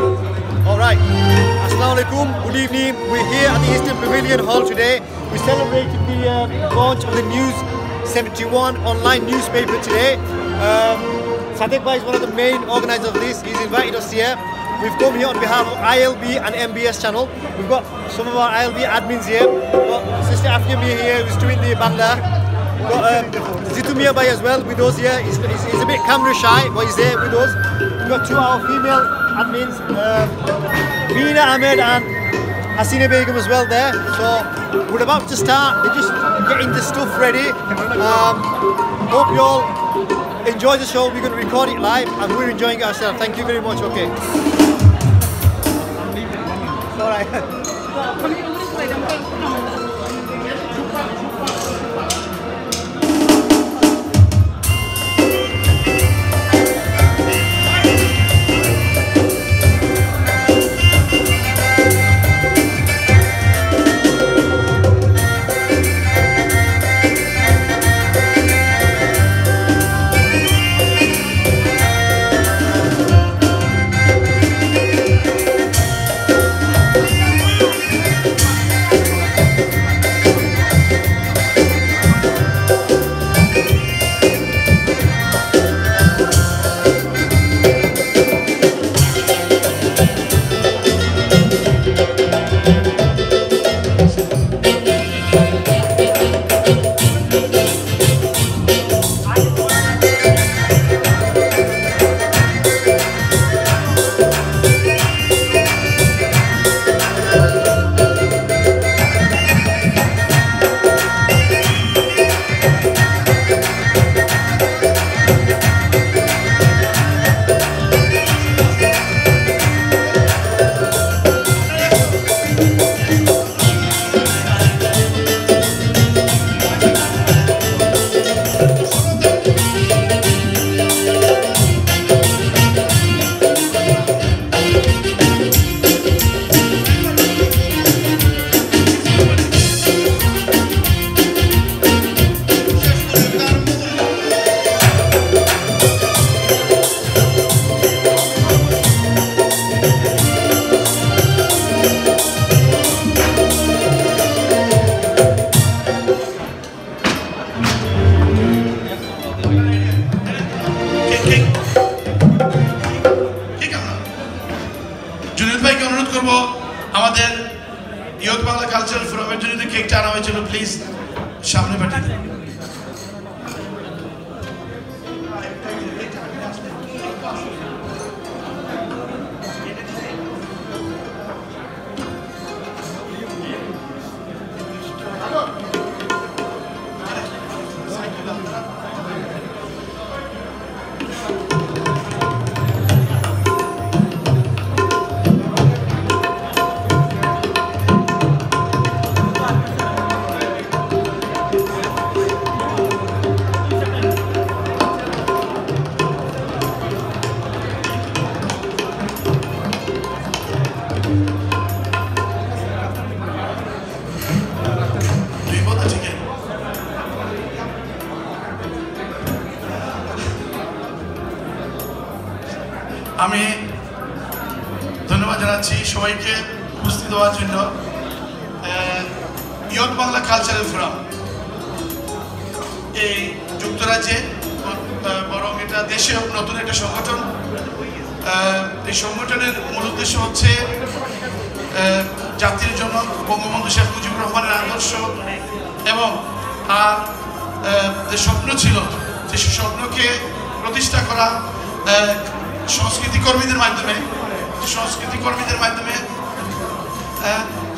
All right. Assalamu alaikum. Good evening. We're here at the Eastern Pavilion Hall today. We celebrated the uh, launch of the News 71 online newspaper today. Um, Sadiq Bhai is one of the main organizers of this. He's invited us here. We've come here on behalf of ILB and MBS channel. We've got some of our ILB admins here. We've got Sister Afia here who's doing the Bangla. Got um, Zitu Mia Bhai as well with us here. He's, he's, he's a bit camera shy, but he's there with us. We've got two our female admins, um, Ahmed and Hasina Begum as well there. So we're about to start. We're just getting the stuff ready. Um, hope you all enjoy the show. We're going to record it live and we're enjoying it ourselves. Thank you very much. Okay. All right.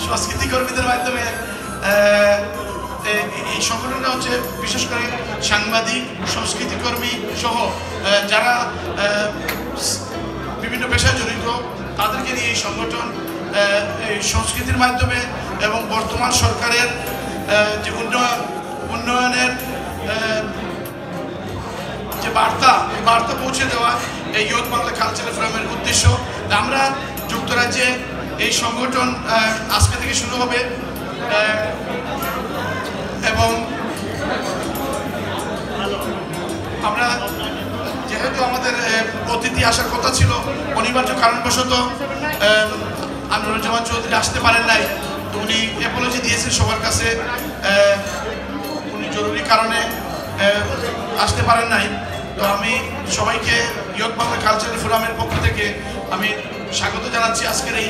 সংস্কৃতি কর্মীদের মাধ্যমে এই সংগঠনটা হচ্ছে বিশেষ করে সাংবাদিক, সংস্কৃতি কর্মী সহ যারা বিভিন্ন পেশায় জড়িত, তাদেরকে নিয়ে এই সংগঠন এই সংস্কৃতির মাধ্যমে এবং বর্তমান সরকারের যে উন্নয়ন, উন্নয়নের যে বার্তা বার্তা পৌঁছে দেওয়া, এই ইয়ত বাংলা কালচারাল ফোরামের উদ্দেশ্য। আমরা যুক্তরাজ্যে এই সংগঠন আজকে থেকে শুরু হবে এবং আমরা যেহেতু আমাদের অতিথি আসার কথা ছিল, অনিবার্য কারণবশত আনোয়ারুজ্জামান চৌধুরী আসতে পারেন নাই। তো উনি অ্যাপোলজি দিয়েছেন সবার কাছে উনি জরুরি কারণে আসতে পারেন নাই। তো আমি সবাইকে ইয়ক বাংলা কালচারাল ফোরামের পক্ষ থেকে আমি স্বাগত জানাচ্ছি আজকের এই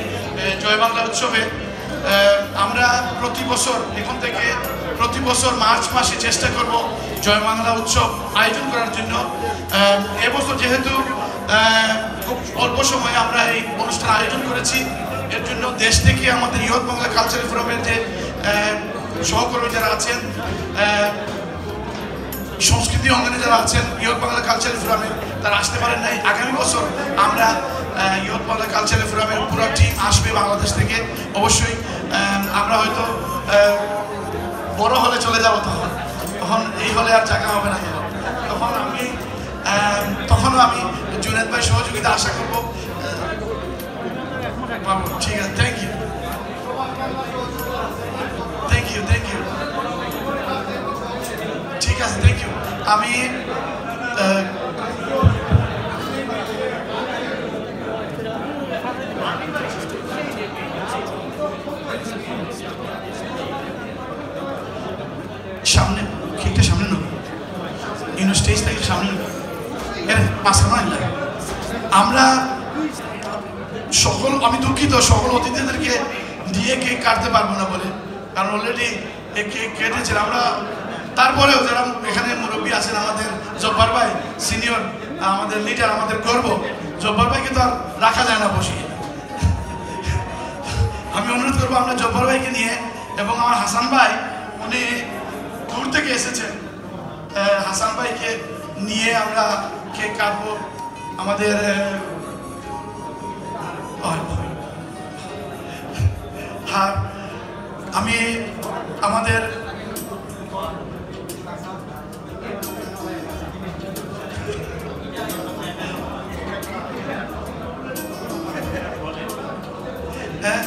জয় বাংলা উৎসবে আমরা প্রতি বছর, এখন থেকে প্রতি বছর মার্চ মাসে চেষ্টা করব জয় বাংলা উৎসব আয়োজন করার জন্য। এবছর যেহেতু খুব অল্প সময়ে আমরা এই অনুষ্ঠান আয়োজন করেছি, এর জন্য দেশ থেকে আমাদের ইয়ক বাংলা কালচারাল ফোরামের যে সহকর্মী যারা আছেন সংস্কৃতি অঙ্গনে যারা আছেন ইয়ক বাংলা কালচারাল ফোরামে তারা আসতে পারেন নাই। আগামী বছর আমরা ইয়ক বাংলা কালচারাল ফোরামের পুরো টিম আসবে বাংলাদেশ থেকে। অবশ্যই আমরা হয়তো বড় হলে চলে যাব তখন। তখন এই হলে আর জায়গা হবে না তখন। আমি তখনও আমি জুনেদ ভাই সহযোগিতা আশা করব। ঠিক আছে। Thank you thank you thank you ঠিক আছে আমি সামনে কেকটা সামনে নেব ইউনো স্টেজ থেকে সামনে নেব মাঝখানে আনলাম আমরা সকল, আমি দুঃখিত, সকল অতিথিদেরকে দিয়ে কেক কাটতে পারব না বলে। কারণ অলরেডি কেক কেটেছেন। আমরা তারপরেও যারা এখানে মুরব্বী আছেন আমাদের জব্বার ভাই সিনিয়র আমাদের লিডার আমাদের গর্ব, জব্বার ভাইকে তো আর রাখা যায় না বসিয়ে আমি অনুরোধ করব আমরা জব্বার ভাইকে নিয়ে এবং আমার হাসান ভাই, উনি দূর থেকে এসেছেন। হাসান ভাইকে নিয়ে আমরা কেক কাটবো। আমাদের আমি আমাদের হ্যাঁ,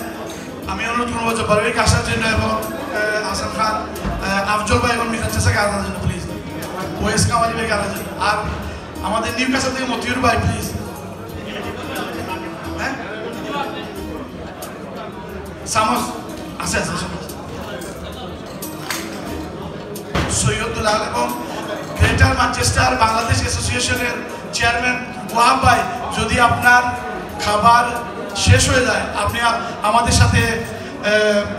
আমি অনুরোধ করব যে বারবিক আসার জন্য এবং হাসান খান আফজল ভাই এবং মিজান চেষাকে আনার জন্য প্লিজ ওয়েস কামালি ভাইকে আনার জন্য আর আমাদের নিউ কাসার থেকে মতিউর ভাই প্লিজ হ্যাঁ? সামস। আছে আছে। সৈয়দুল আল এবং গ্রেটার ম্যানচেস্টার বাংলাদেশ অ্যাসোসিয়েশনের চেয়ারম্যান ওয়াহাব ভাই যদি আপনার খাবার শেষ হয়ে যায়। আপনি আমাদের সাথে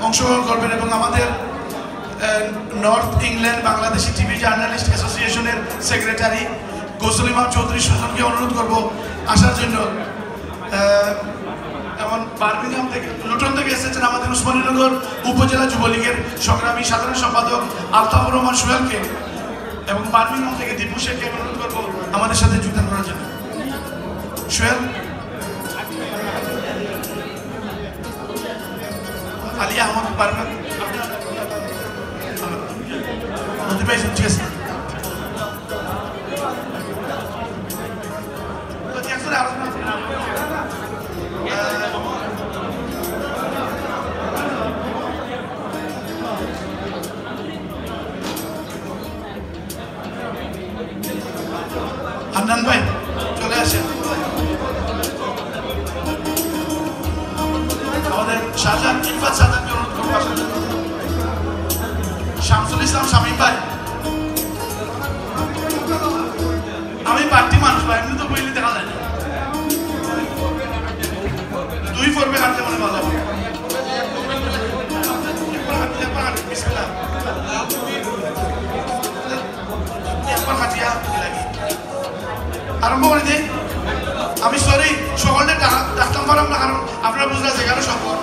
অংশগ্রহণ করবেন এবং আমাদের North England Bangladeshi TV journalist অ্যাসোসিয়েশনের সেক্রেটারি গোসল চৌধুরী সুজনকে অনুরোধ করব আসার জন্য। এবং বার্মিংহাম থেকে, লুটন থেকে এসেছেন আমাদের উসমানীনগর উপজেলা যুবলীগের সংগ্রামী সাধারণ সম্পাদক আলতাফুর রহমান সোহেলকে এবং বার্মিংহাম থেকে দীপু শেখকে অনুরোধ করব আমাদের সাথে যোগদান করার জন্য। সোহেল? আলী আহমদ পারবেন বলতে পেরেছেন ঠিক আরম্ভ করে দিই। আমি সরি সকলকে ডা- ডাকতাম পারলাম না, কারণ আপনারা বুঝলাম যে কারণ সম্পদ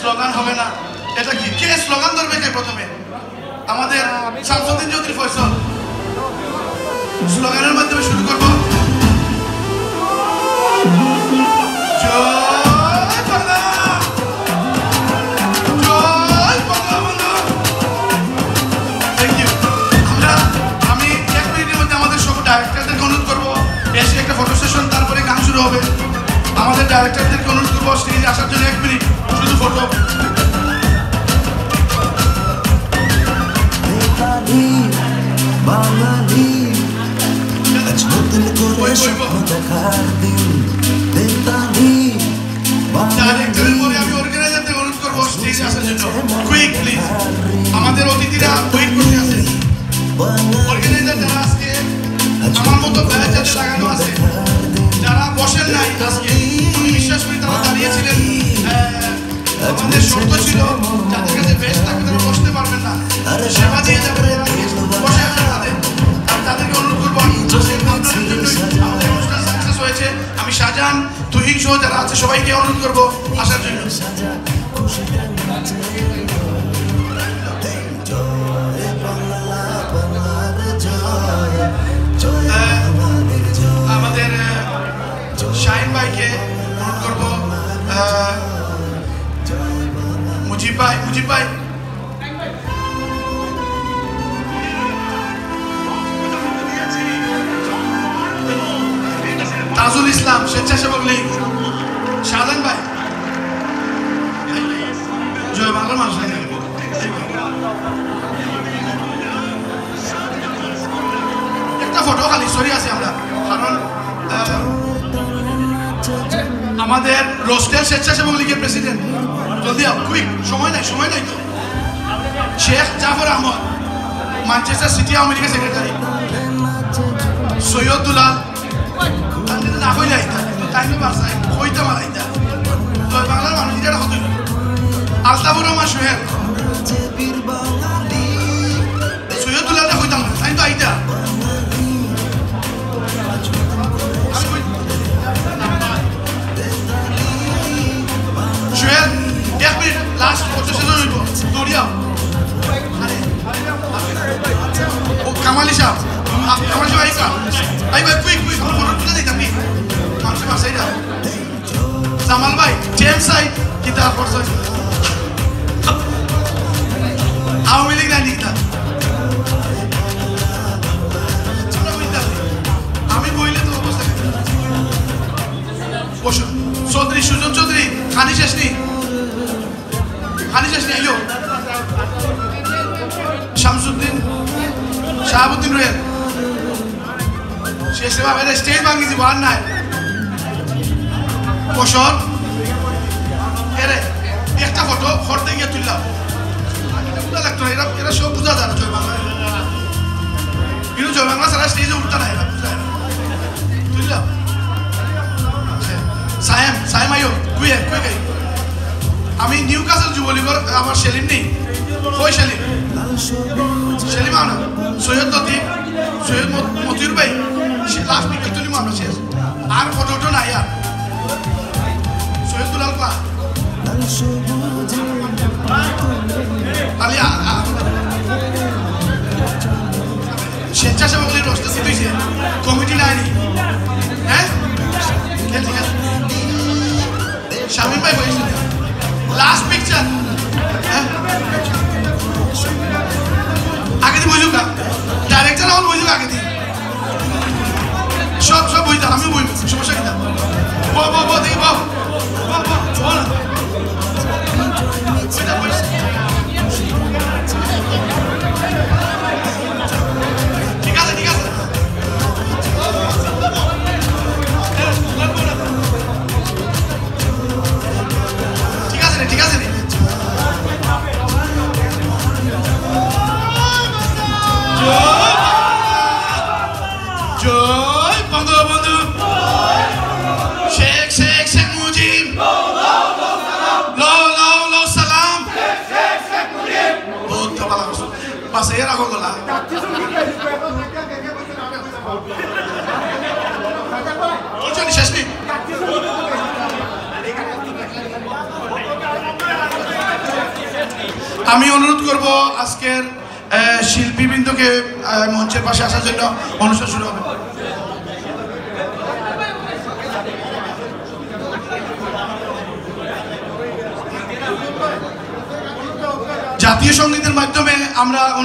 স্লোগান হবে না। এটা কি? কে স্লোগান ধরবে কে প্রথমে? আমাদের শামসুদ্দিন জ্যোতির ফয়সল। স্লোগানের মাধ্যমে শুরু করব। এসে একটা ফটো স্টেশন তারপরে গান শুরু হবে। আমাদের ডাইরেক্টরদেরকে অনুরোধ করব স্টেজে আসার জন্য এক মিনিট। বাঙালি আজ নতুন করে স্বপ্ন দেখার দিন। আমাদের অতিথিরা ওয়েট করতে আছে অর্গানাইজার যারা আজকে আমার মতো ব্যাচ যাদের লাগানো আছে যারা বসেন নাই আজকে আমি বিশ্বাস করি তারা দাঁড়িয়েছিলেন আহ, আমাদের যাদের কাছে বেশ থাকবে তারা বসতে পারবেন না সেবা বসে তাদের তাদেরকে অনুরোধ করব শাহজাহান তুহিন সবাইকে অনুরোধ করব আসার জন্য আমাদের আহ, শাহিন ভাইকে অনুরোধ করব। ভাই। তাজুল ইসলাম স্বেচ্ছাসেবক লীগ। শাহজাহান ভাই। জয় বাংলা মানুষ একটা ফটো খালি সরি আছে আমাদের রোস্টেল স্বেচ্ছাসেবক লীগের প্রেসিডেন্ট জলদি কুইক সময় নাই সময় নাই তো। শেখ জাফর আহমদ ম্যানচেস্টার সিটি আওয়ামী লীগের সেক্রেটারি সৈয়দ দুলাল না বাংলার রহমান সোহেল। লাস্ট ফটো শেষ হইব দৌড়িয়াও আরে, ও কামালি সাহেব আ- কামালি সাহেব আইকা আই ভাই কুইক কুইক আমার ফটো তুলে দিতাম নি মানুষের বাসায় যাও জামাল ভাই জেমস সাই কিতা করছে আওয়ামী লীগ নাই লিখতাম। চৌধুরী সুজন চৌধুরী খানি শেষ নি খানি শেষ নি আইও শামসুদ্দিন, শাহাবুদ্দিন রোয়েল। শেষ সেবা বাইরে স্টেজ ভাঙি দিব, আর নাই। বসর, এরে, একটা ফটো ফটো গিয়ে তুললাম। বুঝা লাগতো না, এরা এরা সব বুঝা যায় না জয় বাংলা। কিন্তু জয় বাংলা ছাড়া স্টেজে উঠতে না। এরা আইও কুয়ে কুয়ে গাই আমি নিউ কাসল যুবলীগর আমার সেলিম নেই। কই সেলিম? সেলিম আনা। সৈয়দ লতিফ সৈয়দ মত- মতিউর ভাই সে লাস্ট পিকটা তুলিম আমরা শেষ। আর ফটো উঠো নাই আর। সৈয়দ দুলাল সবুজ তাহলে স্বেচ্ছাসেবক দিয়েছে কমিটি নাইনি হ্যাঁ? আছে, আছে ভাই বলেছিল পিকচার হ্যাঁ আগে দিয়ে বুঝুক না। ডাইরেক্টর আমার বুঝুক আগে দিয়ে সব সব বুঝতাম আমি বুঝব সমস্যা কি ব ব দেখি ব ব ব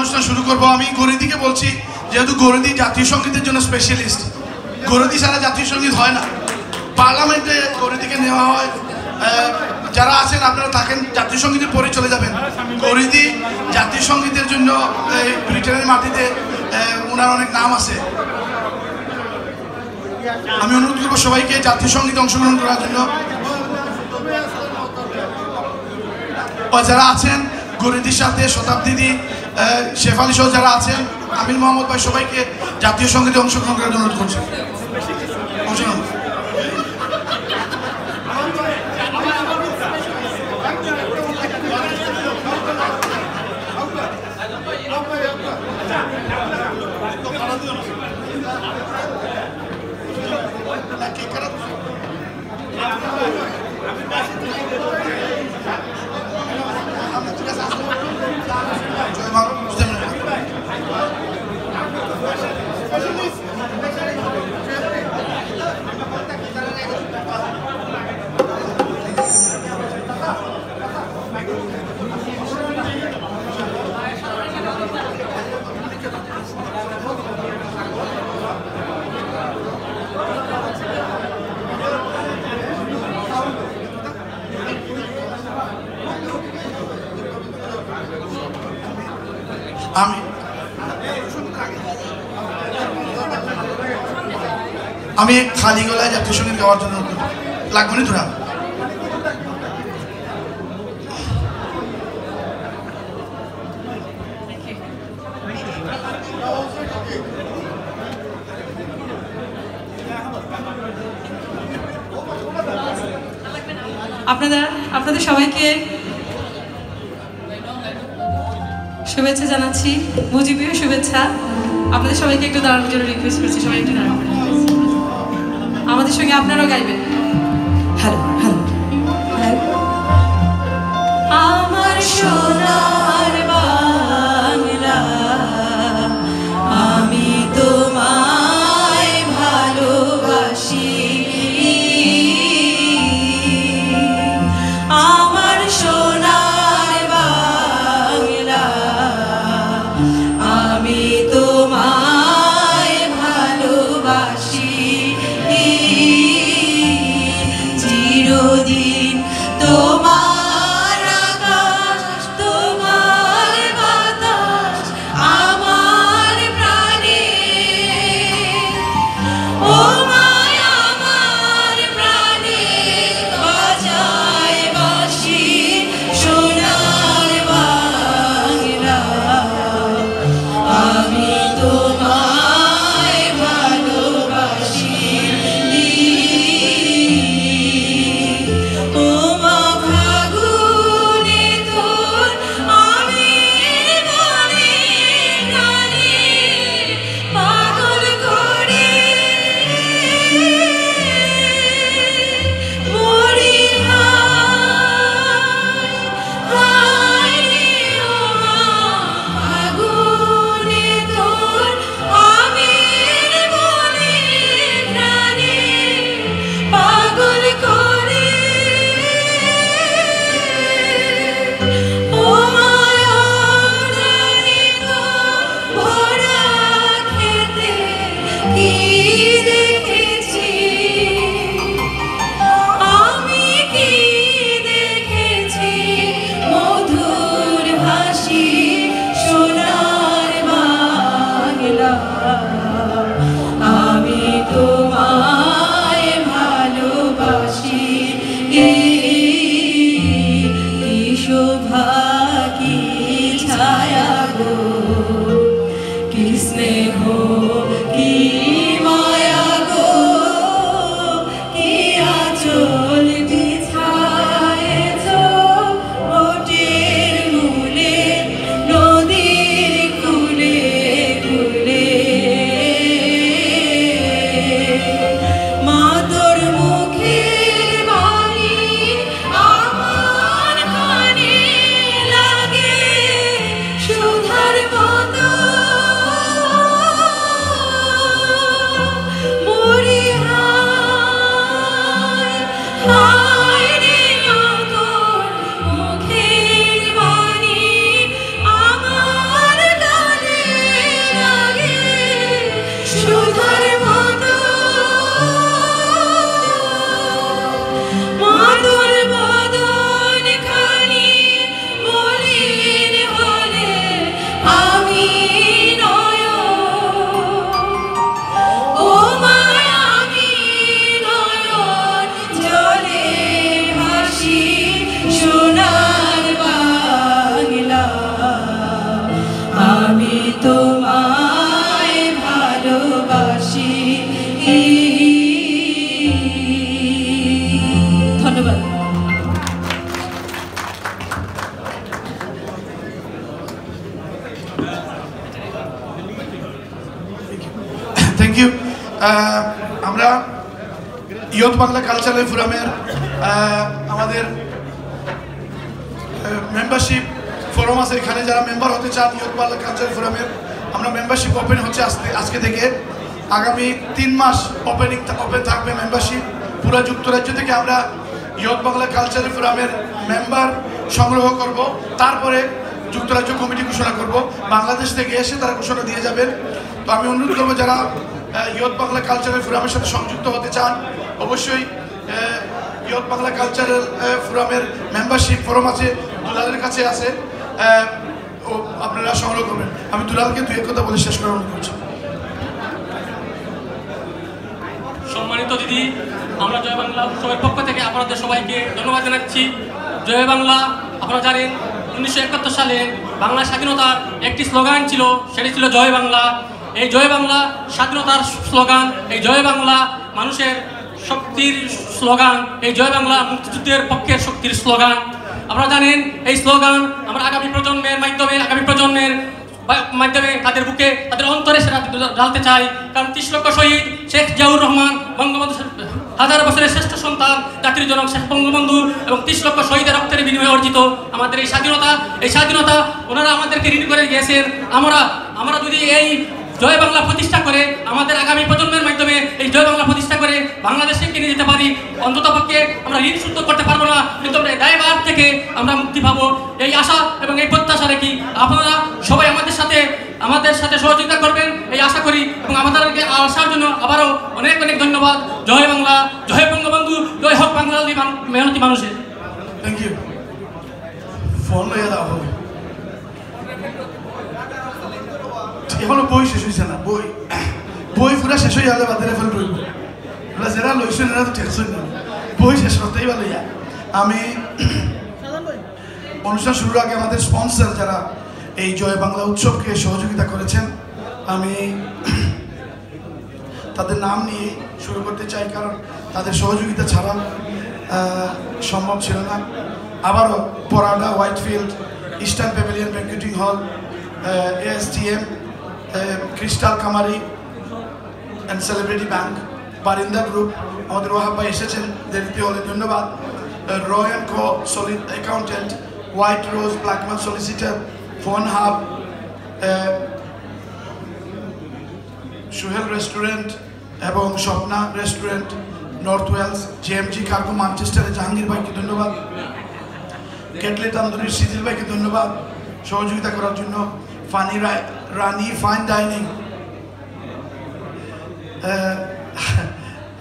অনুষ্ঠান শুরু করব। আমি গরিদিকে বলছি, যেহেতু গরিদি জাতীয় সঙ্গীতের জন্য স্পেশালিস্ট গরিদি ছাড়া জাতীয় সংগীত হয় না। পার্লামেন্টে গরিদিকে নেওয়া হয়। যারা আছেন, আপনারা থাকেন, জাতীয় সঙ্গীতের পরে চলে যাবেন। গরিদি জাতীয় সঙ্গীতের জন্য ব্রিটেনের মাটিতে ওনার অনেক নাম আছে। আমি অনুরোধ করব সবাইকে জাতীয় সঙ্গীতে অংশগ্রহণ করার জন্য। যারা আছেন, গরিদির সাথে শতাব্দীদি শেফালি সহ যারা আছেন আমির মোহাম্মদ ভাই সবাইকে জাতীয় সঙ্গীতে অংশগ্রহণ করার অনুরোধ করছি অংশগ্রহণ জয় মা বুঝতে পারলেন? আমি আমি খালি গলায় জাতীয় সংগীত গাওয়ার জন্য লাগবে না তোরা? আপনাদের আপনাদের সবাইকে শুভেচ্ছা জানাচ্ছি, মুজিবীয় শুভেচ্ছা। আপনাদের সবাইকে একটু দাঁড়ানোর জন্য রিকোয়েস্ট করছি, সবাই একটু দাঁড়াবেন আমাদের সঙ্গে আপনারাও গাইবেন। Hello hello. আমার সোনার বাংলা কালচারাল ফোরামের আমাদের মেম্বারশিপ ফোরাম আছে। এখানে যারা মেম্বার হতে চান ইয়ত বাংলা কালচারাল ফোরামের, আমরা মেম্বারশিপ ওপেন হচ্ছে আজকে আজকে থেকে। আগামী তিন মাস ওপেনিং ওপেন থাকবে মেম্বারশিপ পুরো যুক্তরাজ্য থেকে আমরা ইয়ত বাংলা কালচারাল ফোরামের মেম্বার সংগ্রহ করব। তারপরে যুক্তরাজ্য কমিটি ঘোষণা করব। বাংলাদেশ থেকে এসে তারা ঘোষণা দিয়ে যাবেন। তো আমি অনুরোধ করব যারা ইয়ত বাংলা কালচারাল ফোরামের সাথে সংযুক্ত হতে চান অবশ্যই ইয়ত বাংলা কালচারাল ফোরামের মেম্বারশিপ ফোরাম আছে, দুলালের কাছে আছে ও আপনারা সংগ্রহ করবেন। আমি দুলালকে দুই কথা বলে শেষ করার অনুরোধ করছি। সম্মানিত দিদি, আমরা জয় বাংলা উৎসবের পক্ষ থেকে আপনাদের সবাইকে ধন্যবাদ জানাচ্ছি। জয় বাংলা, আপনারা জানেন, উনিশশো একাত্তর সালে বাংলা স্বাধীনতার একটি স্লোগান ছিল, সেটি ছিল জয় বাংলা। এই জয় বাংলা স্বাধীনতার স্লোগান, এই জয় বাংলা মানুষের শক্তির স্লোগান, এই জয় বাংলা মুক্তিযুদ্ধের পক্ষের শক্তির স্লোগান। আপনারা জানেন, এই স্লোগান আমরা আগামী প্রজন্মের মাধ্যমে, আগামী প্রজন্মের মাধ্যমে তাদের বুকে, তাদের অন্তরে সেটা ঢালতে চাই। কারণ ত্রিশ লক্ষ শহীদ শেখ জিয়াউর রহমান বঙ্গবন্ধু হাজার বছরের শ্রেষ্ঠ সন্তান, জাতির জনক শেখ বঙ্গবন্ধু এবং ত্রিশ লক্ষ শহীদের রক্তের বিনিময়ে অর্জিত আমাদের এই স্বাধীনতা। এই স্বাধীনতা ওনারা আমাদেরকে ঋণ করে গিয়েছেন। আমরা আমরা যদি এই জয় বাংলা প্রতিষ্ঠা করে আমাদের আগামী প্রজন্মের মাধ্যমে এই জয় বাংলা প্রতিষ্ঠা করে বাংলাদেশে কিনে যেতে পারি। অন্তত পক্ষে আমরা ঋণ শুদ্ধ করতে পারব না, কিন্তু আমরা দায়ভার থেকে আমরা মুক্তি পাবো। এই আশা এবং এই প্রত্যাশা রেখি আপনারা সবাই আমাদের সাথে আমাদের সাথে সহযোগিতা করবেন, এই আশা করি। এবং আমাদেরকে আসার জন্য আবারও অনেক অনেক ধন্যবাদ। জয় বাংলা, জয় বঙ্গবন্ধু, জয় হক বাংলা মেহনতি মানুষের। থ্যাংক ইউ লইয়া দেওয়া হবে এখনও বই শেষ হয়েছে না, বই। বই পুরা শেষ হয়ে গেলে বাদের ফেল রইব এরা যারা লইছেন এরা তো টেনশন নেই। বই শেষ করতেই ভালো আমি অনুষ্ঠান শুরুর আগে আমাদের স্পন্সর যারা এই জয় বাংলা উৎসবকে সহযোগিতা করেছেন, আমি তাদের নাম নিয়ে শুরু করতে চাই, কারণ তাদের সহযোগিতা ছাড়া সম্ভব ছিল না। আবারও পরাডা, Whitefield, eastern pavilion banqueting hall ASTM crystal কামারি and celebrity bank বারিন্দা গ্রুপ আমাদের ওয়াহাব ভাই এসেছেন দেরিতে হলে ধন্যবাদ। Roy and co solid accountant white rose Blackman solicitor phone hub Suhel restaurant এবং Swapna restaurant North Wales JMG cargo ম্যানচেস্টারে Jahangir ভাইকে ধন্যবাদ। কেটলি তান্দুরির সিজিল ভাইকে ধন্যবাদ। সহযোগিতা করার জন্য ফানি রায় রানি ফাইন ডাইনিং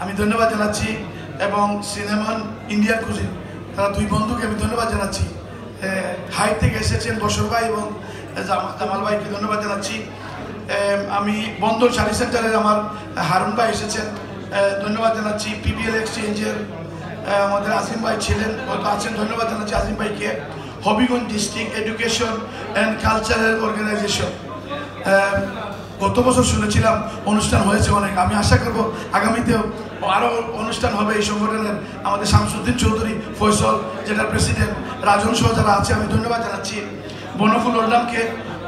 আমি ধন্যবাদ জানাচ্ছি এবং সিনেমান ইন্ডিয়ান কুজিন তারা দুই বন্ধুকে আমি ধন্যবাদ জানাচ্ছি। হাই থেকে এসেছেন বসর ভাই এবং জামা- জামাল ভাইকে ধন্যবাদ জানাচ্ছি। আহ, আমি বন্দর শাড়ি সেন্টারের আমার হারুন ভাই এসেছেন। আহ, ধন্যবাদ জানাচ্ছি পিবিএল এক্সচেঞ্জের আমাদের আজিম ভাই ছিলেন। আছেন ধন্যবাদ জানাচ্ছি আজিম ভাইকে। Habiganj district education and cultural organisation গত বছর শুনেছিলাম অনুষ্ঠান হয়েছে অনেক। আমি আশা করব আগামীতেও আরও অনুষ্ঠান হবে এই সংগঠনের। আমাদের শামসুদ্দিন চৌধুরী, ফয়সল যেটার প্রেসিডেন্ট, রাজন সহ যারা আছে, আমি ধন্যবাদ জানাচ্ছি। বনফুল ওল্ডামকে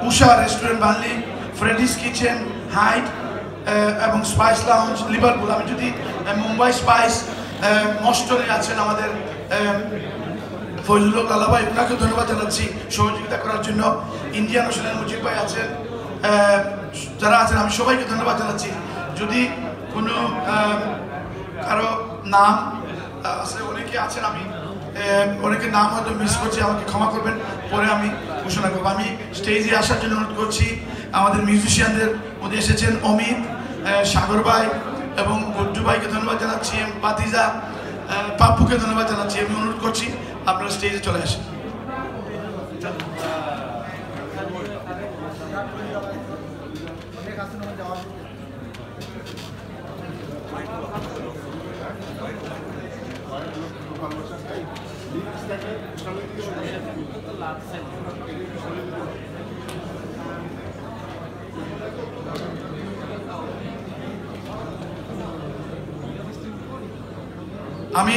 Usha restaurant Burnley, Freddie's kitchen, height এবং স্পাইস লাউঞ্জ, লিভারপুল। আমি যদি মুম্বাই স্পাইস মস্টরে আছেন আমাদের ফজলুল লালা ভাই ওনাকে ধন্যবাদ জানাচ্ছি সহযোগিতা করার জন্য। ইন্ডিয়ান ওশনের মুজিব ভাই আছেন যারা আছেন আমি সবাইকে ধন্যবাদ জানাচ্ছি। যদি কোনো কারও নাম আছে অনেকে আছেন আমি আহ, অনেকের নাম হয়তো মিস করছি আমাকে ক্ষমা করবেন পরে আমি ঘোষণা করব। আমি স্টেজে আসার জন্য অনুরোধ করছি আমাদের মিউজিশিয়ানদের মধ্যে এসেছেন অমিত সাগর ভাই এবং গুড্ডু ভাইকে ধন্যবাদ জানাচ্ছি বাতিজা পাপ্পুকে ধন্যবাদ জানাচ্ছি। আমি অনুরোধ করছি আপনারা স্টেজে চলে আসেন। আমি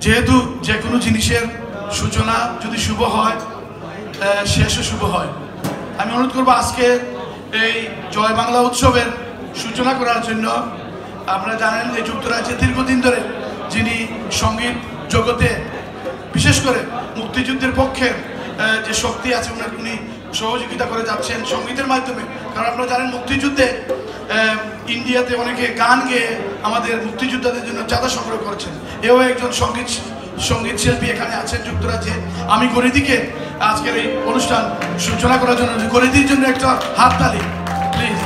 যেহেতু যে কোনো জিনিসের সূচনা যদি শুভ হয় শেষও শুভ হয়। আমি অনুরোধ করব আজকে এই জয় বাংলা উৎসবের সূচনা করার জন্য। আপনারা জানেন যে যুক্তরাজ্যে দীর্ঘদিন ধরে যিনি সংগীত জগতে, বিশেষ করে মুক্তিযুদ্ধের পক্ষে যে শক্তি আছে উনি- সহযোগিতা করে যাচ্ছেন সঙ্গীতের মাধ্যমে। কারণ আপনারা জানেন মুক্তিযুদ্ধে ইন্ডিয়াতে অনেকে গান গেয়ে আমাদের মুক্তিযোদ্ধাদের জন্য চাঁদা সংগ্রহ করছেন। এও একজন সংগীত সংগীত শিল্পী এখানে আছেন, যুক্তরাজ্যে। আমি গরিদিকে আজকের এই অনুষ্ঠান সূচনা করার জন্য, গরিদির জন্য একটা হাততালি প্লিজ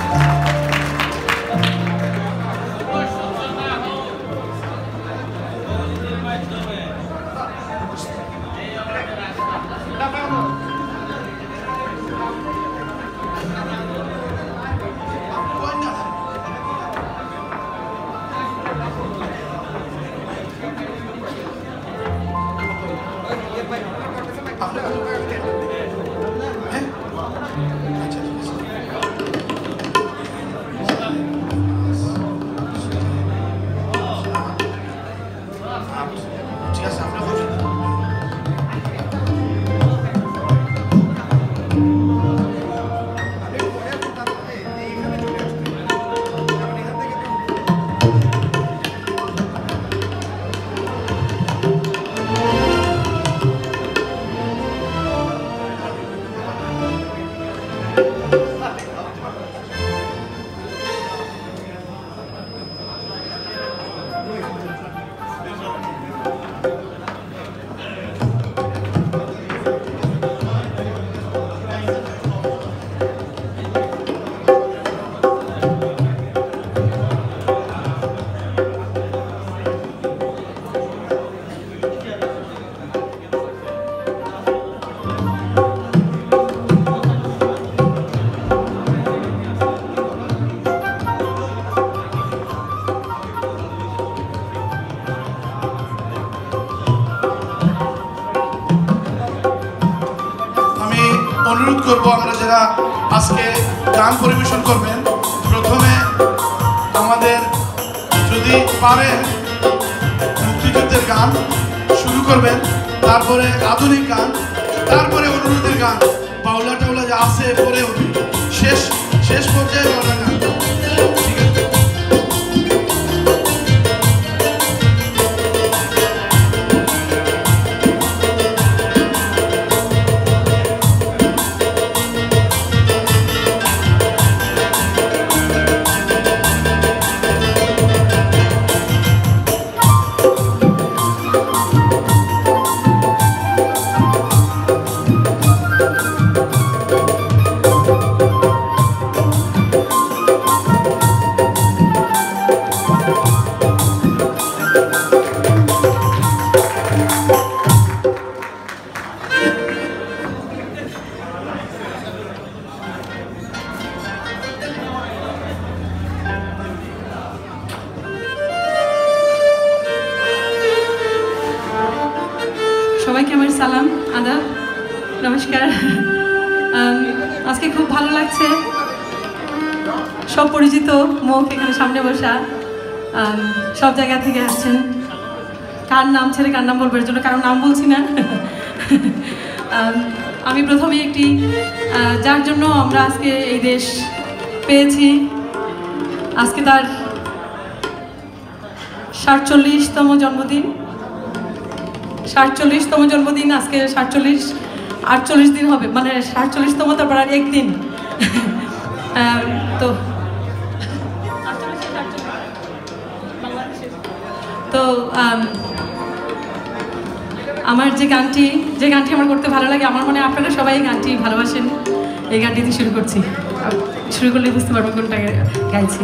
করব আমরা যারা আজকে গান পরিবেশন করবেন, প্রথমে আমাদের যদি পারেন মুক্তিযুদ্ধের গান শুরু করবেন, তারপরে আধুনিক গান, তারপরে অনুরোধের গান বাউলা টাউলা যা আছে পরে শেষ শেষ পর্যায়ে বাউলা গান। নমস্কার। আজকে খুব ভালো লাগছে। সব পরিচিত মুখ এখানে সামনে বসা সব জায়গা থেকে আসছেন। কার নাম ছেড়ে কার নাম বলব, এর জন্য কারও নাম বলছি না। আমি প্রথমে একটি যার জন্য আমরা আজকে এই দেশ পেয়েছি। আজকে তার সাতচল্লিশতম জন্মদিন। সাতচল্লিশতম জন্মদিন, আজকে সাতচল্লিশ আটচল্লিশ দিন হবে মানে সাতচল্লিশতম, তারপর আর একদিন। তো তো আমার যে গানটি যে গানটি আমার করতে ভালো লাগে, আমার মনে আপনারা সবাই গানটি ভালোবাসেন। এই গানটি শুরু করছি। শুরু করলে বুঝতে পারব কোনটা গাইছি।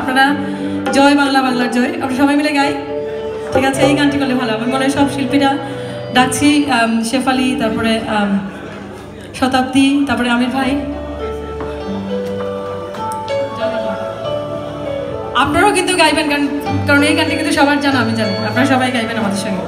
আপনারা জয় বাংলা বাংলার জয়। আমরা সবাই মিলে গাই। ঠিক আছে এই গানটি করলে ভালো আমার মনে হয় সব শিল্পীরা ডাকছি আম, শেফালি তারপরে আম, শতাব্দী তারপরে আমির ভাই। আপনারাও কিন্তু গাইবেন কারণ কারণ এই গানটি কিন্তু সবার জানা আমি জানি। আপনারা সবাই গাইবেন আমাদের সঙ্গে।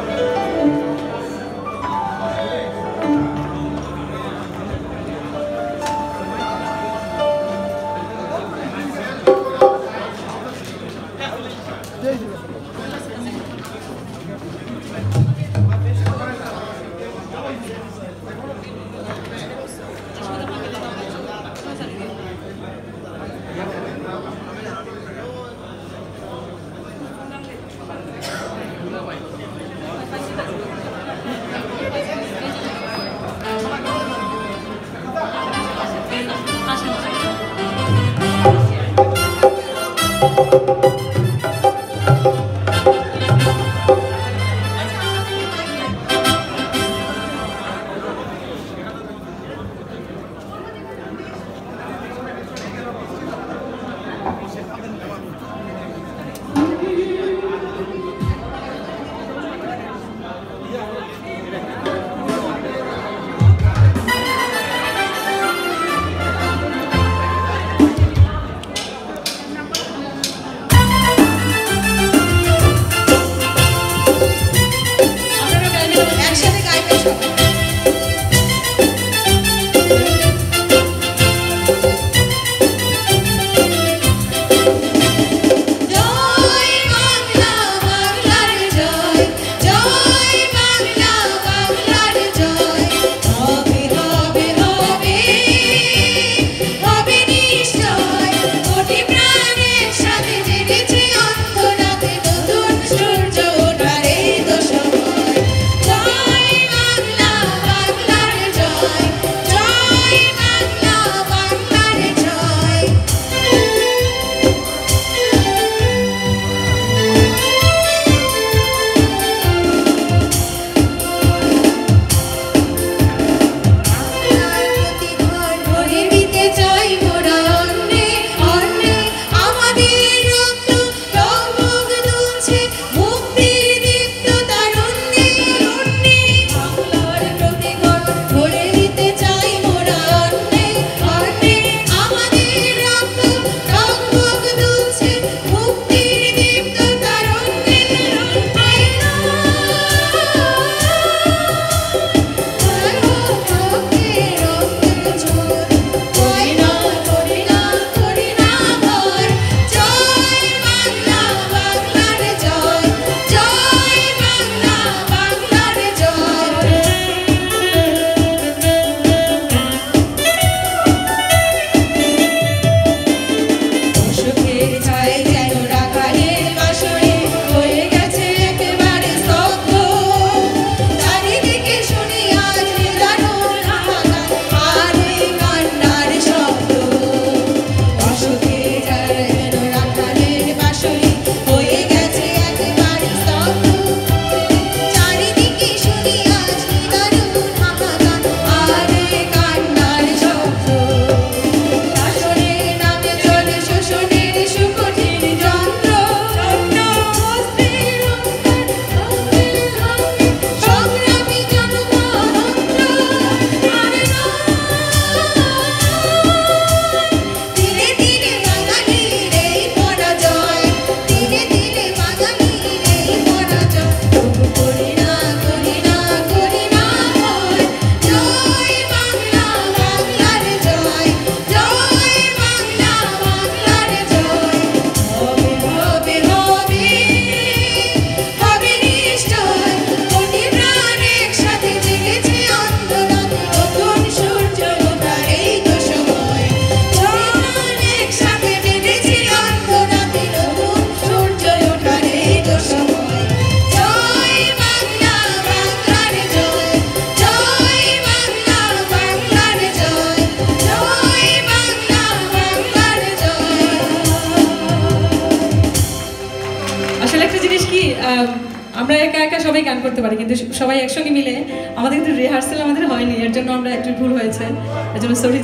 সরি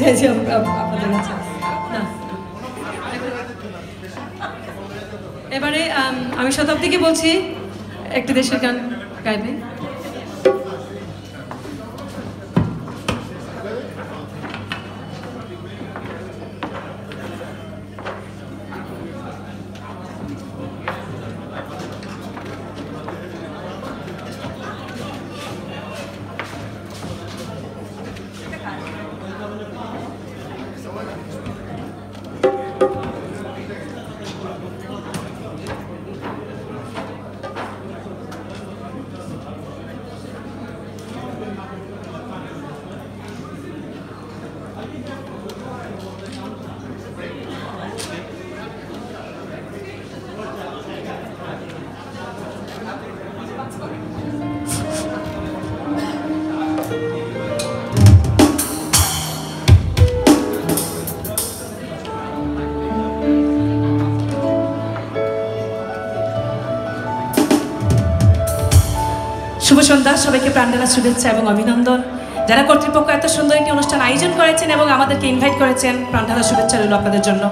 আপনাদের কাছে এবারে আমি শতাব্দীকে বলছি একটি দেশের গান গাইবে। আন্ডারা শুভেচ্ছা এবং অভিনন্দন। যারা কর্তৃপক্ষ এত সুন্দর একটি অনুষ্ঠান আয়োজন করেছেন এবং আমাদেরকে ইনভাইট করেছেন প্রাণঢালা শুভেচ্ছা রইল আপনাদের জন্য।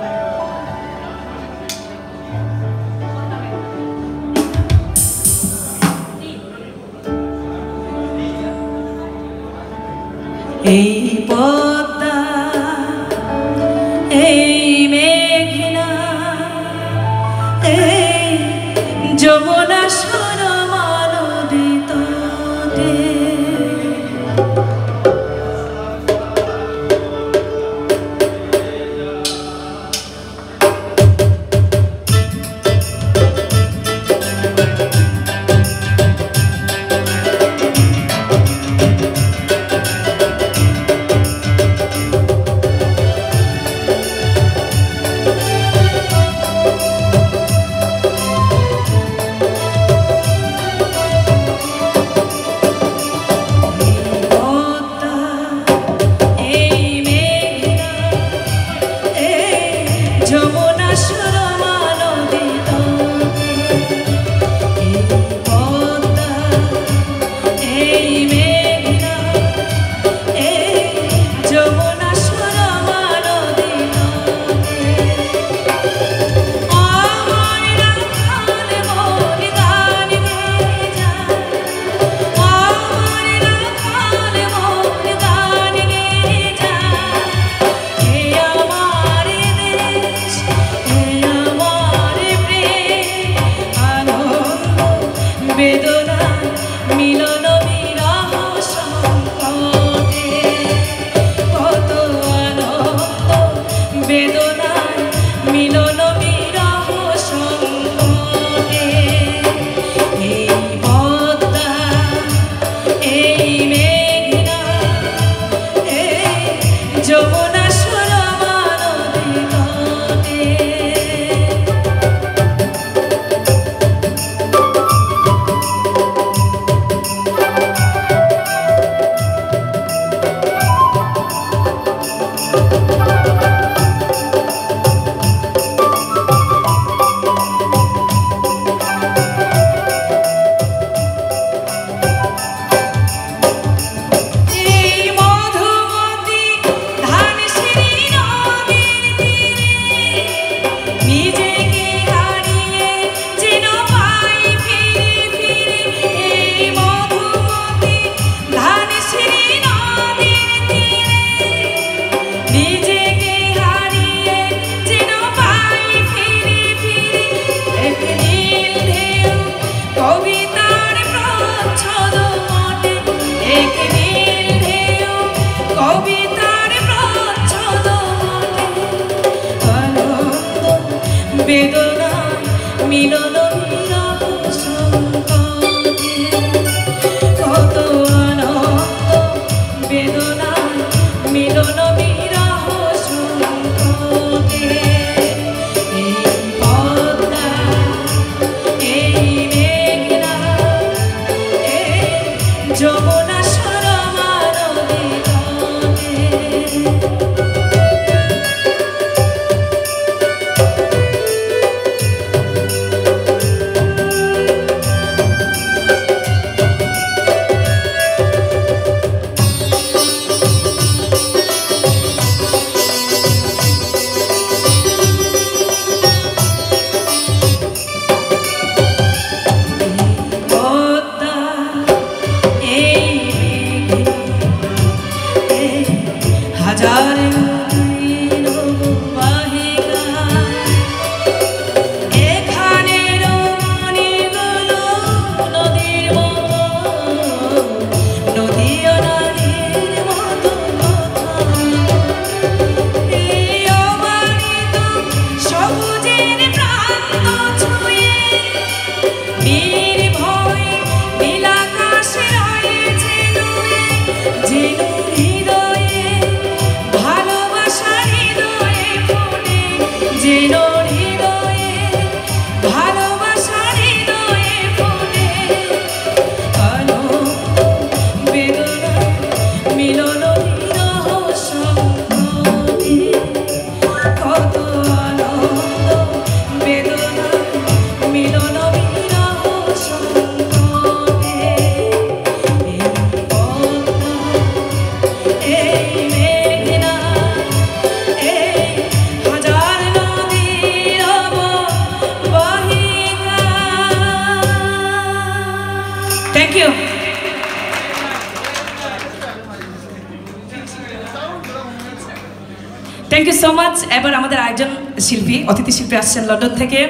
আসছেন লন্ডন থেকে।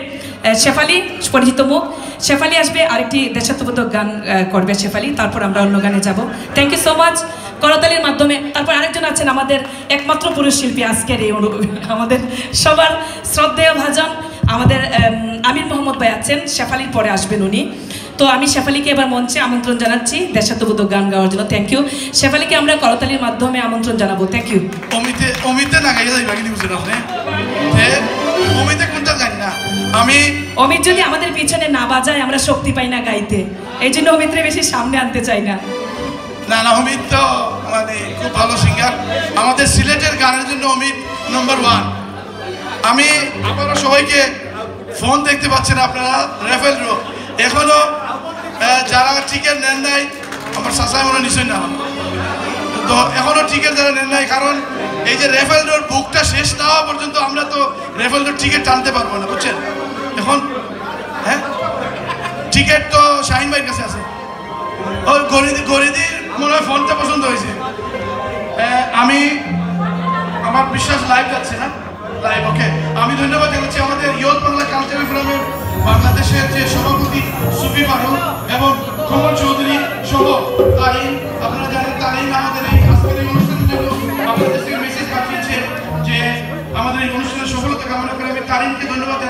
শেফালি পরিচিত মুখ। শেফালি আসবে, আরেকটি দেশাত্মবোধক গান করবে শেফালি। তারপর আমরা অন্য গানে যাব। থ্যাংক ইউ সো মাচ করতালির মাধ্যমে। তারপর আরেকজন আছেন আমাদের একমাত্র পুরুষ শিল্পী আজকের এই আমাদের সবার শ্রদ্ধেয় ভাজন, আমাদের আমির মোহাম্মদ ভাই আছেন। শেফালির পরে আসবেন উনি। তো আমি শেফালিকে এবার মঞ্চে আমন্ত্রণ জানাচ্ছি দেশাত্মবোধক গান গাওয়ার জন্য। থ্যাংক ইউ শেফালিকে আমরা করতালির মাধ্যমে আমন্ত্রণ জানাব। থ্যাংক ইউ অমিতে অমিতে না গাইয়া যাইবা কিন্তু আপনি আমি অমিত যদি আমাদের পিছনে না বাজায় আমরা শক্তি পাই না গাইতে। এই জন্য অমিত্রে বেশি সামনে আনতে চাই না। না না অমিত তো মানে খুব ভালো সিঙ্গার আমাদের সিলেটের গানের জন্য অমিত নম্বর ওয়ান আমি আপনারা সবাইকে ফোন দেখতে পাচ্ছেন আপনারা রেফেল রো এখনও যারা টিকিট নেন নাই আমার চাচাই মনে নিশ্চয় না। তো এখনও টিকিট যারা নেন নাই কারণ এই যে রেফেল রোড বুকটা শেষ না হওয়া পর্যন্ত আমরা তো রেফেল রোড টিকিট টানতে পারব না বুঝছেন? এখন হ্যাঁ? টিকিট তো শাহিন ভাইয়ের কাছে আছে। ওই গরিদি, গরিদির মনে হয় ফোনটা পছন্দ হয়েছে। আমি, আমার বিশ্বাস লাইভ যাচ্ছে না। লাইভ ওকে আমি ধন্যবাদ জানাচ্ছি আমাদের ইয়ত বাংলা কালচারাল ফোরামের বাংলাদেশের যে সভাপতি সুফি মারুফ এবং কমল চৌধুরী সহ তারিন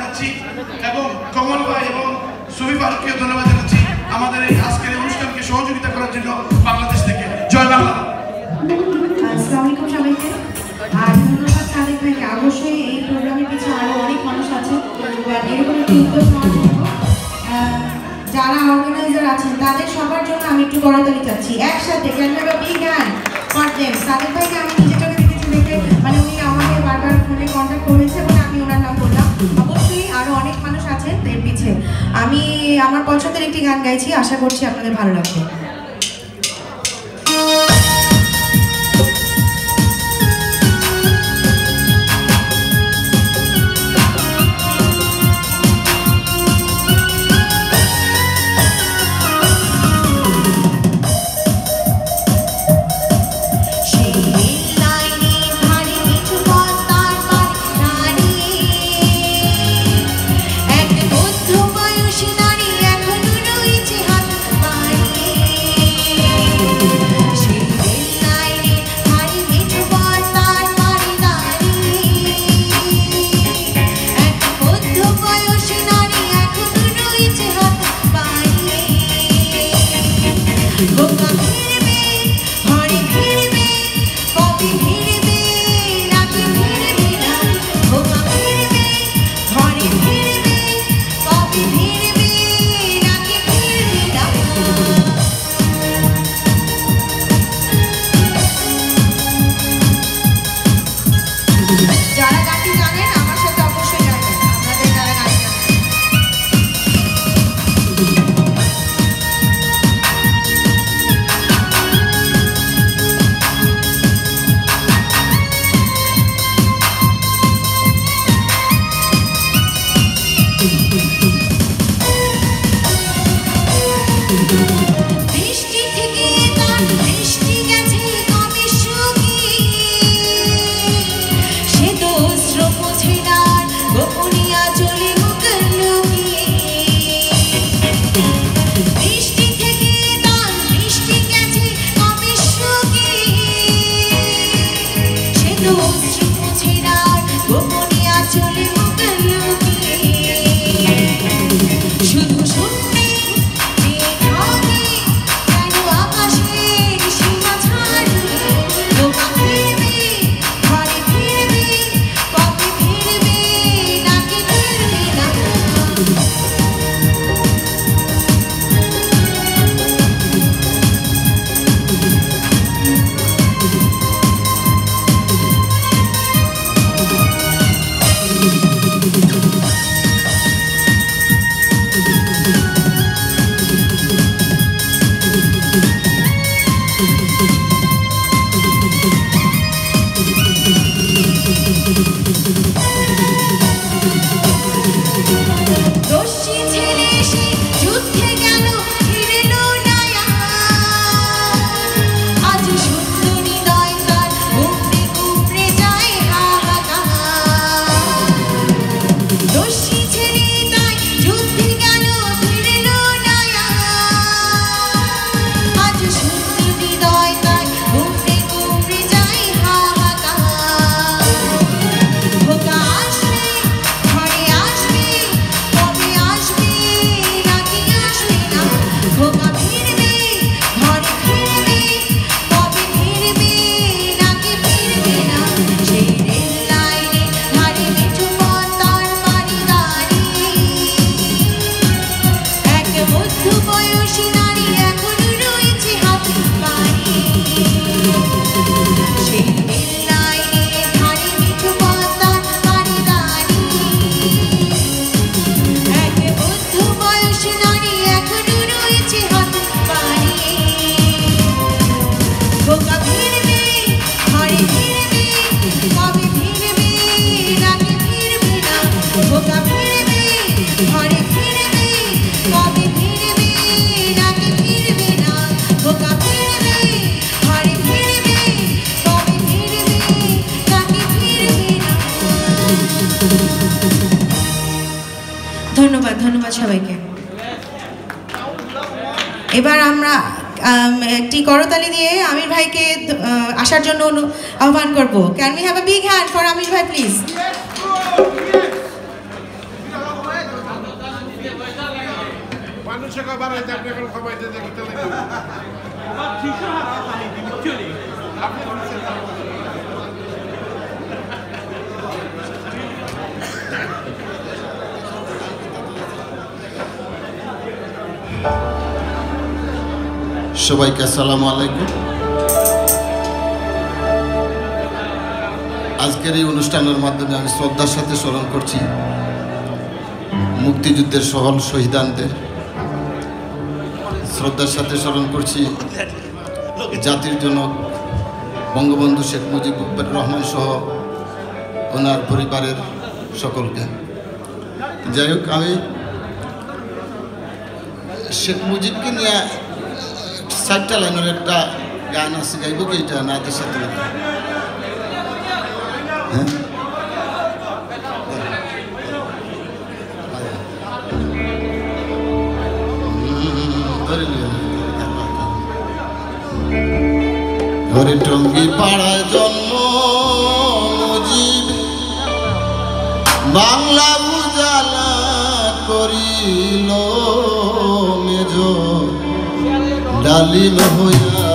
জানাচ্ছি এবং কমল ভাই এবং সুফি ফারুককে ধন্যবাদ জানাচ্ছি আমাদের এই আজকের অনুষ্ঠানকে সহযোগিতা করার জন্য বাংলাদেশ থেকে। জয় বাংলা। যারা আছেন, তাদের সবার জন্য আমি একটু চাচ্ছি। একসাথে আমি নিজে চোখে দেখে মানে উনি আমাকে বারবার ফোনে কন্ট্যাক্ট করেছে আমি আমার পছন্দের একটি গান গাইছি আশা করছি আপনাদের ভালো লাগবে। করতালি দিয়ে আমির ভাইকে আসার জন্য অনু- আহ্বান করব। Can we have a big hand for Amir ভাই প্লিজ আপনি সবাইকে আসসালামু আলাইকুম। আজকের এই অনুষ্ঠানের মাধ্যমে আমি শ্রদ্ধার সাথে স্মরণ করছি মুক্তিযুদ্ধের সহল শহীদানদের। শ্রদ্ধার সাথে স্মরণ করছি জাতির জনক বঙ্গবন্ধু শেখ মুজিবুর রহমান সহ ওনার পরিবারের সকলকে। যাই হোক, আমি শেখ মুজিবকে নিয়ে চারটা লাইনের একটা গান আছে গাইব কি এটা না দেশের সাথে হ্যাঁ। ঘরে টঙ্গি পাড়ায় জন্ম বাংলা উজালা করিল ডালিম হইয়া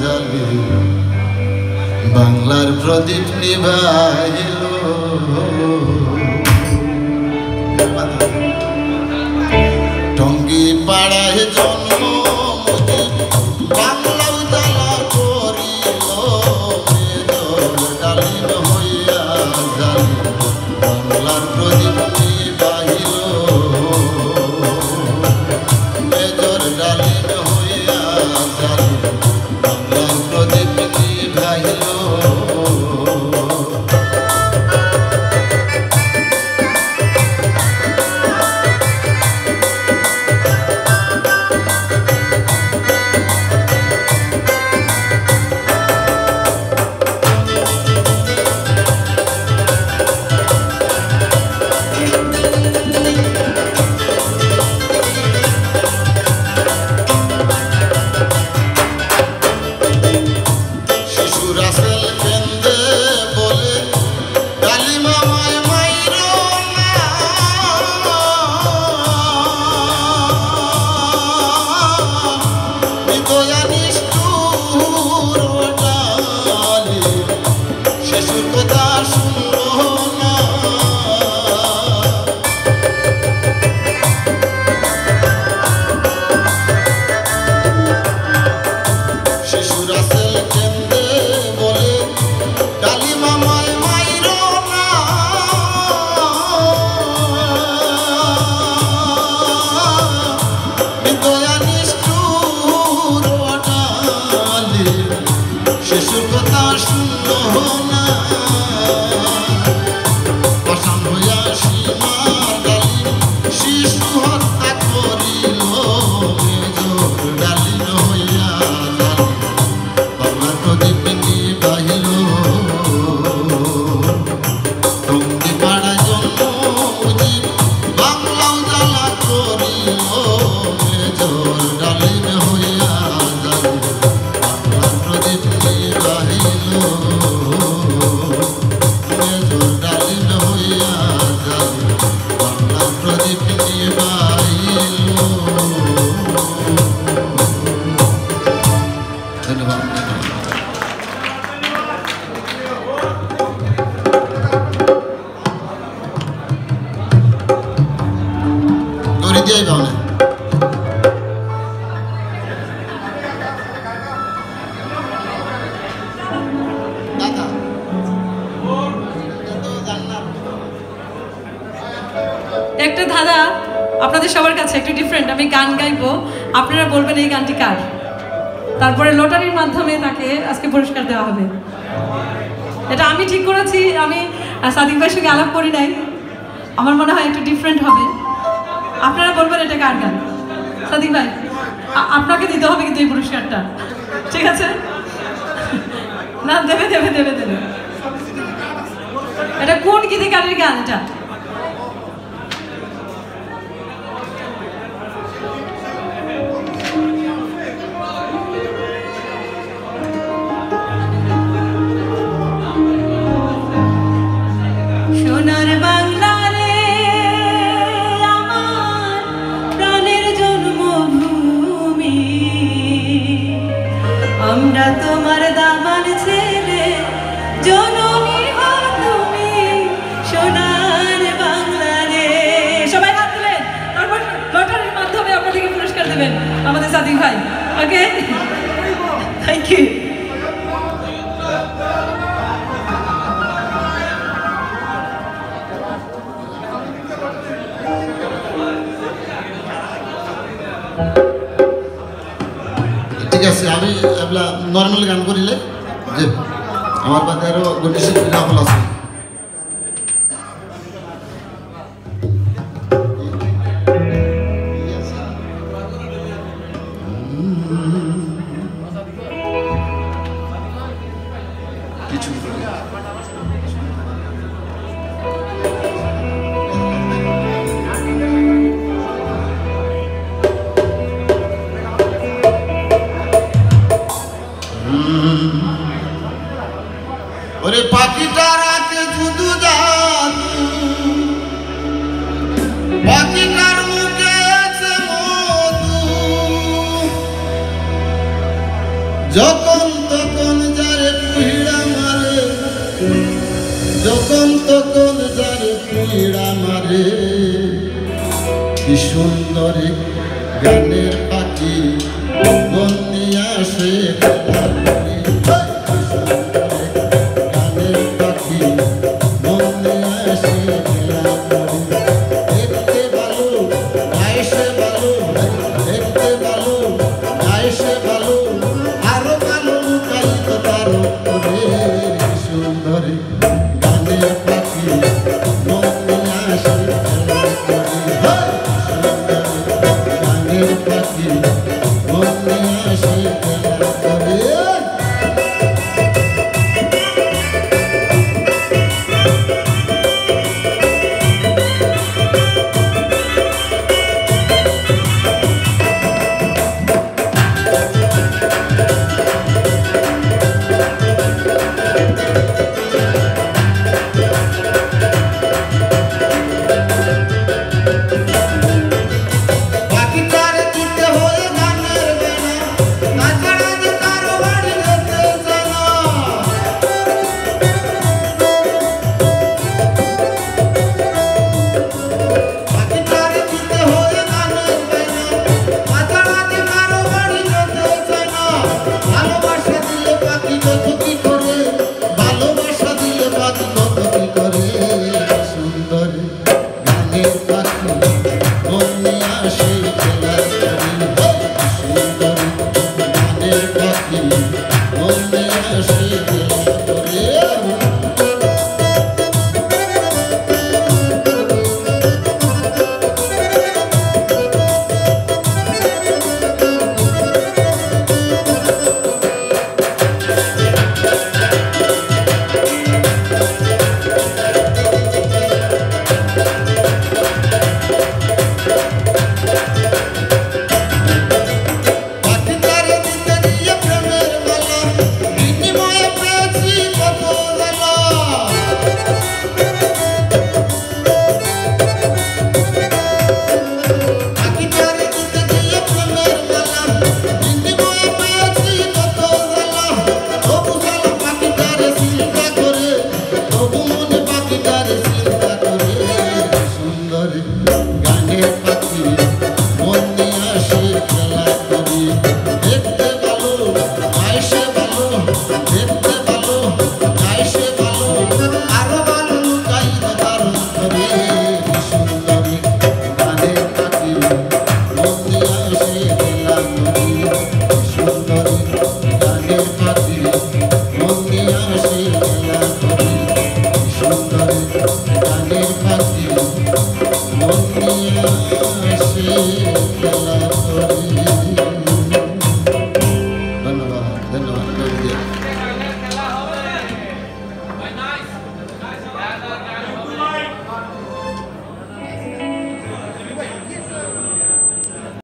জালি বাংলার প্রদীপ নিবাহ টঙ্গি পাড়ায় জন্ম সাদিক সঙ্গে আলাপ করি নাই। ঠিক আছে আমি এগুলা নর্মাল গান করিলে যে আমার বাদে আরও গণিত শিল্পী আছে।